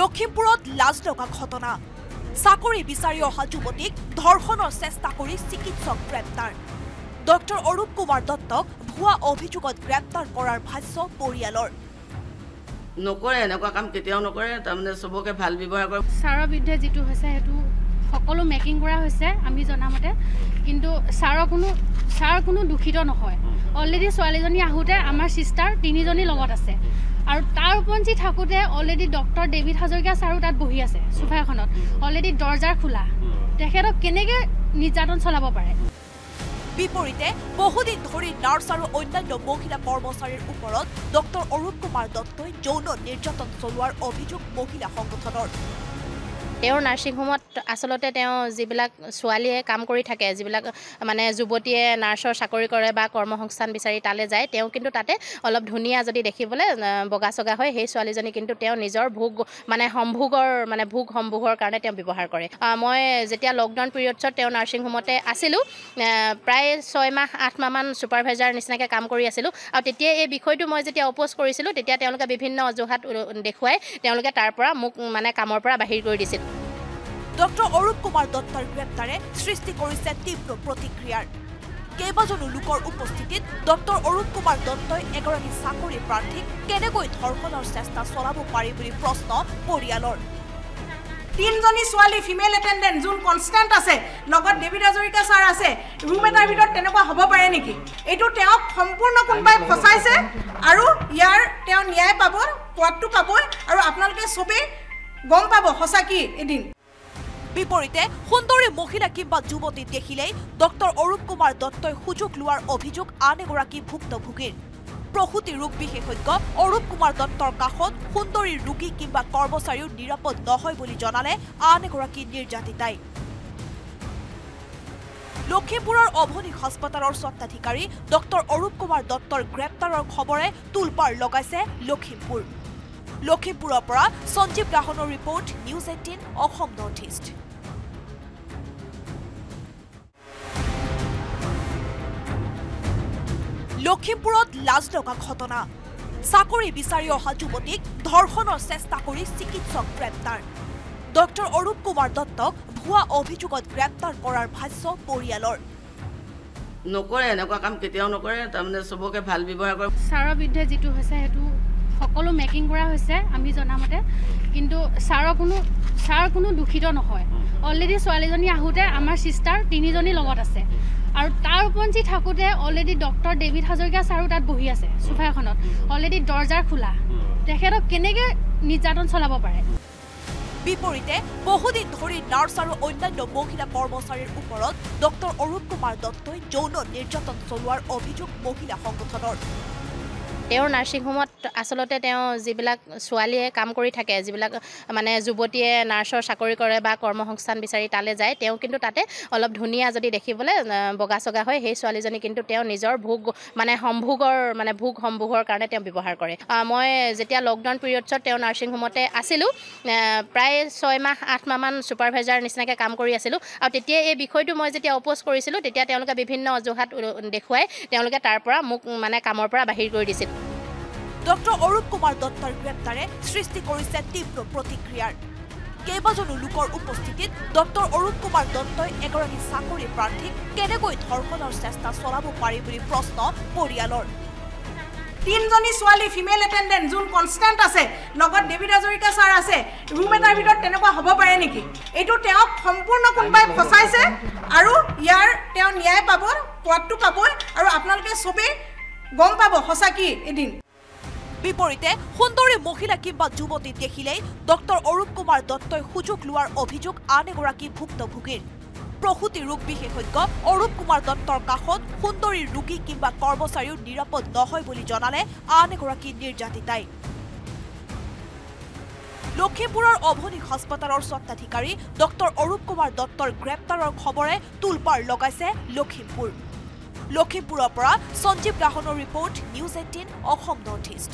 লখিমপুৰত লাজ লগা ঘটনা। চাকৰি বিচাৰি অহা যুৱতীক ধৰ্ষণৰ চেষ্টা কৰি চিকিৎসক গ্ৰেপ্তাৰ। ডক্টৰ অৰূপ কুমাৰ দত্তক ভুৱা অভিযোগত গ্ৰেপ্তাৰ কৰাৰ ভাষ্য পৰিয়ালৰ। নকৰে এনেকুৱা কাম কেতিয়াও নকৰে তাৰমানে চবকে ভাল ব্যৱহাৰ কৰে। ছাৰৰ বিৰুদ্ধে যিটো হৈছে সেইটো সকলো মেকিং কৰা হৈছে আমি জনামতে। কিন্তু ছাৰৰ কোনো ছাৰ কোনো দূষিত নহয়। অলৰেডি ছোৱালীজনী আহোঁতে আমাৰ ছিষ্টাৰ তিনিজনী লগত আছে। আৰু তাৰ উপঞ্চি থাকোঁতে অলৰেডি ডক্টৰ ডেভিড হাজৰিকা ছাৰো তাত বহি আছে চোফা এখনত অলৰেডি দৰ্জাৰ খোলা। তেখেতক কেনেকৈ নিৰ্যাতন চলাব পাৰে? বিপৰীতে বহুদিন ধৰি নাৰ্ছ আৰু অন্যান্য মহিলা কৰ্মচাৰীৰ ওপৰত ডক্টৰ অৰূপ কুমাৰ দত্তই যৌন নিৰ্যাতন চলোৱাৰ অভিযোগ মহিলা সংগঠনৰ। তেওঁৰ নাৰ্ছিং হোমত আচলতে তেওঁ যিবিলাক ছোৱালীয়ে কাম কৰি থাকে যিবিলাক মানে যুৱতীয়ে নাৰ্ছৰ চাকৰি কৰে বা কৰ্মসংস্থান বিচাৰি তালৈ যায় তেওঁ কিন্তু তাতে অলপ ধুনীয়া যদি দেখিবলৈ বগা চগা হয় সেই ছোৱালীজনী কিন্তু তেওঁ নিজৰ ভোগ মানে সম্ভোগৰ মানে ভোগ সম্ভোগৰ কাৰণে তেওঁ ব্যৱহাৰ কৰে। মই যেতিয়া লকডাউন পিৰিয়ডছত তেওঁ নাৰ্ছিং হোমতে আছিলোঁ প্ৰায় ছয় মাহ আঠ মাহমান ছুপাৰভাইজাৰ নিচিনাকৈ কাম কৰি আছিলোঁ আৰু তেতিয়া এই বিষয়টো মই যেতিয়া অপ'জ কৰিছিলোঁ তেতিয়া তেওঁলোকে বিভিন্ন অজুহাত দেখুৱাই তেওঁলোকে তাৰ পৰা মোক মানে কামৰ পৰা বাহিৰ কৰি দিছিল। ডক্টৰ অৰূপ কুমাৰ দত্তৰ গ্ৰেপ্তাৰে সৃষ্টি কৰিছে তীব্ৰ প্ৰতিক্ৰিয়াৰ। কেইবাজনো লোকৰ উপস্থিতিত ডক্টৰ অৰূপ কুমাৰ দত্তই এগৰাকী চাকৰি প্ৰাৰ্থীক কেনেকৈ ধৰ্ষণৰ চেষ্টা চলাব পাৰি বুলি প্ৰশ্ন পৰিয়ালৰ। তিনিজনী ছোৱালী ফিমেল এটেণ্ডেণ্ট যোন কনষ্টেণ্ট আছে লগত দেৱী হাজৰিকা ছাৰ আছে ৰুম এটাৰ ভিতৰত তেনেকুৱা হ'ব পাৰে নেকি? এইটো তেওঁক সম্পূৰ্ণ কোনোবাই ফচাইছে আৰু ইয়াৰ তেওঁ ন্যায় পাব পোৱাটো পাবই আৰু আপোনালোকে চবেই গম পাব সঁচা কি এদিন। বিপৰীতে সুন্দৰী মহিলা কিংবা যুৱতী দেখিলেই ডক্টৰ অৰূপ কুমাৰ দত্তই সুযোগ লোৱাৰ অভিযোগ আন এগৰাকী ভুক্তভোগীৰ। প্ৰসূতি ৰোগ বিশেষজ্ঞ অৰূপ কুমাৰ দত্তৰ কাষত সুন্দৰী ৰোগী কিংবা কৰ্মচাৰীও নিৰাপদ নহয় বুলি জনালে আন এগৰাকী নিৰ্যাতিতাই। লখিমপুৰৰ অভনী হাস্পতালৰ স্বত্বাধিকাৰী ডক্টৰ অৰূপ কুমাৰ দত্তৰ গ্ৰেপ্তাৰৰ খবৰে তোলপাৰ লগাইছে লখিমপুৰ লখিমপুৰৰ পৰা Sanjeev ৰাহনৰ report news eighteen Assam north east. লখিমপুৰত লাজ লগা ঘটনা। চাকৰি বিচাৰি অহা যুৱতীক ধৰ্ষণৰ চেষ্টা কৰি চিকিৎসক গ্ৰেপ্তাৰ। ডক্টৰ অৰূপ কুমাৰ দত্তক ভুৱা অভিযোগত গ্ৰেপ্তাৰ কৰাৰ ভাষ্য পৰিয়ালৰ। নকৰে এনেকুৱা কাম কেতিয়াও নকৰে তাৰমানে চবকে ভাল ব্যৱহাৰ কৰে। ছাৰৰ বিৰুদ্ধে যিটো হৈছে সেইটো সকলো মেকিং কৰা হৈছে আমি জনামতে। কিন্তু ছাৰৰ কোনো ছাৰ কোনো দূষিত নহয়। অলৰেডি ছোৱালীজনী আহোঁতে আমাৰ ছিষ্টাৰ তিনিজনী লগত আছে। আৰু তাৰ উপঞ্চি থাকোঁতে অলৰেডি ডক্টৰ ডেভিড হাজৰিকা ছাৰো তাত বহি আছে চোফা এখনত অলৰেডি দৰ্জাৰ খোলা। তেখেতক কেনেকৈ নিৰ্যাতন চলাব পাৰে? বিপৰীতে বহুদিন ধৰি নাৰ্ছ আৰু অন্যান্য মহিলা কৰ্মচাৰীৰ ওপৰত ডক্টৰ অৰূপ কুমাৰ দত্তই যৌন নিৰ্যাতন চলোৱাৰ অভিযোগ মহিলা সংগঠনৰ। তেওঁৰ নাৰ্ছিং হোমত আচলতে তেওঁ যিবিলাক ছোৱালীয়ে কাম কৰি থাকে যিবিলাক মানে যুৱতীয়ে নাৰ্ছৰ চাকৰি কৰে বা কৰ্মসংস্থান বিচাৰি তালৈ যায় তেওঁ কিন্তু তাতে অলপ ধুনীয়া যদি দেখিবলৈ বগা চগা হয় সেই ছোৱালীজনী কিন্তু তেওঁ নিজৰ ভোগ মানে সম্ভোগৰ মানে ভোগ সম্ভোগৰ কাৰণে তেওঁ ব্যৱহাৰ কৰে। মই যেতিয়া লকডাউন পিৰিয়ডছত তেওঁ নাৰ্ছিং হোমতে আছিলোঁ প্ৰায় ছয় মাহ আঠ মাহমান ছুপাৰভাইজাৰ নিচিনাকৈ কাম কৰি আছিলোঁ আৰু তেতিয়া এই বিষয়টো মই যেতিয়া অপ'জ কৰিছিলোঁ তেতিয়া তেওঁলোকে বিভিন্ন অজুহাত দেখুৱাই তেওঁলোকে তাৰ পৰা মোক মানে কামৰ পৰা বাহিৰ কৰি দিছিল। ডক্টৰ অৰূপ কুমাৰ দত্তৰ গ্ৰেপ্তাৰে সৃষ্টি কৰিছে তীব্ৰ প্ৰতিক্ৰিয়াৰ। কেইবাজনো লোকৰ উপস্থিতিত ডক্টৰ অৰূপ কুমাৰ দত্তই এগৰাকী চাকৰি প্ৰাৰ্থীক কেনেকৈ ধৰ্ষণৰ চেষ্টা চলাব পাৰি বুলি প্ৰশ্ন পৰিয়ালৰ। তিনিজনী ছোৱালী ফিমেল এটেণ্ডেণ্ট যোন কনষ্টেণ্ট আছে লগত দেৱী হাজৰিকা ছাৰ আছে ৰুম এটাৰ ভিতৰত তেনেকুৱা হ'ব পাৰে নেকি? এইটো তেওঁক সম্পূৰ্ণ কোনোবাই ফচাইছে আৰু ইয়াৰ তেওঁ ন্যায় পাব পোৱাটো পাবই আৰু আপোনালোকে চবেই গম পাব সঁচা কি এদিন। বিপৰীতে সুন্দৰী মহিলা কিংবা যুৱতী দেখিলেই ডক্টৰ অৰূপ কুমাৰ দত্তই সুযোগ লোৱাৰ অভিযোগ আন এগৰাকী ভুক্তভোগীৰ। প্ৰসূতি ৰোগ বিশেষজ্ঞ অৰূপ কুমাৰ দত্তৰ কাষত সুন্দৰী ৰোগী কিংবা কৰ্মচাৰীও নিৰাপদ নহয় বুলি জনালে আন এগৰাকী নিৰ্যাতিতাই। লখিমপুৰৰ অভনী হাস্পতালৰ স্বত্বাধিকাৰী ডক্টৰ অৰূপ কুমাৰ দত্তৰ গ্ৰেপ্তাৰৰ খবৰে তোলপাৰ লগাইছে লখিমপুৰ লখিমপুৰৰ পৰা Sanjeev ৰাহনৰ report news eighteen Assam north east.